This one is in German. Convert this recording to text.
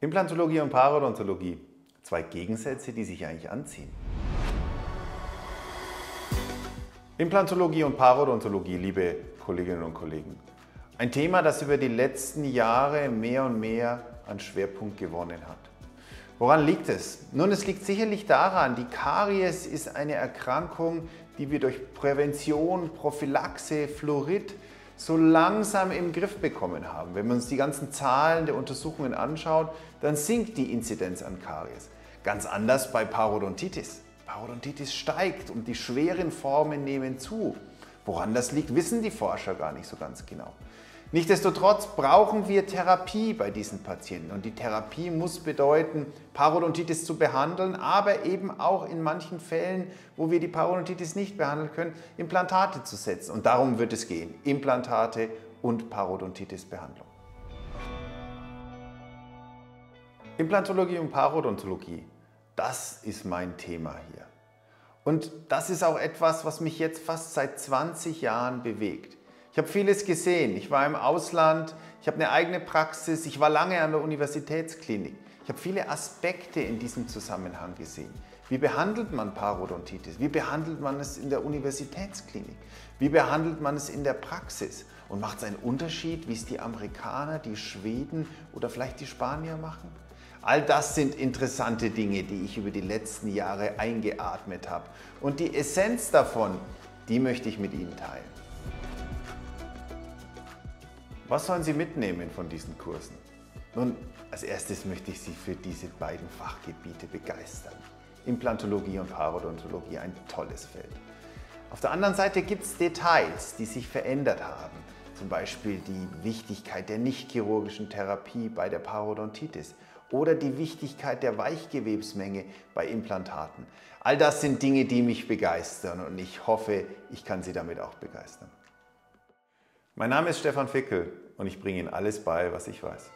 Implantologie und Parodontologie. Zwei Gegensätze, die sich eigentlich anziehen. Implantologie und Parodontologie, liebe Kolleginnen und Kollegen. Ein Thema, das über die letzten Jahre mehr und mehr an Schwerpunkt gewonnen hat. Woran liegt es? Nun, es liegt sicherlich daran, die Karies ist eine Erkrankung, die wir durch Prävention, Prophylaxe, Fluorid so langsam im Griff bekommen haben. Wenn wir uns die ganzen Zahlen der Untersuchungen anschauen, dann sinkt die Inzidenz an Karies. Ganz anders bei Parodontitis. Parodontitis steigt und die schweren Formen nehmen zu. Woran das liegt, wissen die Forscher gar nicht so ganz genau. Nichtsdestotrotz brauchen wir Therapie bei diesen Patienten und die Therapie muss bedeuten, Parodontitis zu behandeln, aber eben auch in manchen Fällen, wo wir die Parodontitis nicht behandeln können, Implantate zu setzen. Und darum wird es gehen, Implantate und Parodontitis-Behandlung. Implantologie und Parodontologie, das ist mein Thema hier. Und das ist auch etwas, was mich jetzt fast seit 20 Jahren bewegt. Ich habe vieles gesehen. Ich war im Ausland, ich habe eine eigene Praxis, ich war lange an der Universitätsklinik. Ich habe viele Aspekte in diesem Zusammenhang gesehen. Wie behandelt man Parodontitis? Wie behandelt man es in der Universitätsklinik? Wie behandelt man es in der Praxis? Und macht es einen Unterschied, wie es die Amerikaner, die Schweden oder vielleicht die Spanier machen? All das sind interessante Dinge, die ich über die letzten Jahre eingeatmet habe. Und die Essenz davon, die möchte ich mit Ihnen teilen. Was sollen Sie mitnehmen von diesen Kursen? Nun, als erstes möchte ich Sie für diese beiden Fachgebiete begeistern. Implantologie und Parodontologie, ein tolles Feld. Auf der anderen Seite gibt es Details, die sich verändert haben. Zum Beispiel die Wichtigkeit der nicht-chirurgischen Therapie bei der Parodontitis oder die Wichtigkeit der Weichgewebsmenge bei Implantaten. All das sind Dinge, die mich begeistern und ich hoffe, ich kann Sie damit auch begeistern. Mein Name ist Stefan Fickel und ich bringe Ihnen alles bei, was ich weiß.